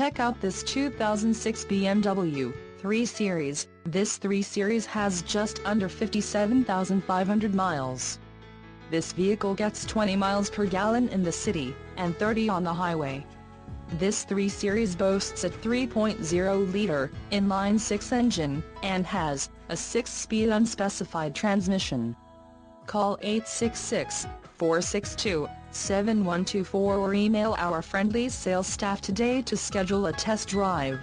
Check out this 2006 BMW 3 Series. This 3 Series has just under 57,500 miles. This vehicle gets 20 miles per gallon in the city, and 30 on the highway. This 3 Series boasts a 3.0-liter, inline-six engine, and has, a 6-speed unspecified transmission. Call 866-462-7124 or email our friendly sales staff today to schedule a test drive.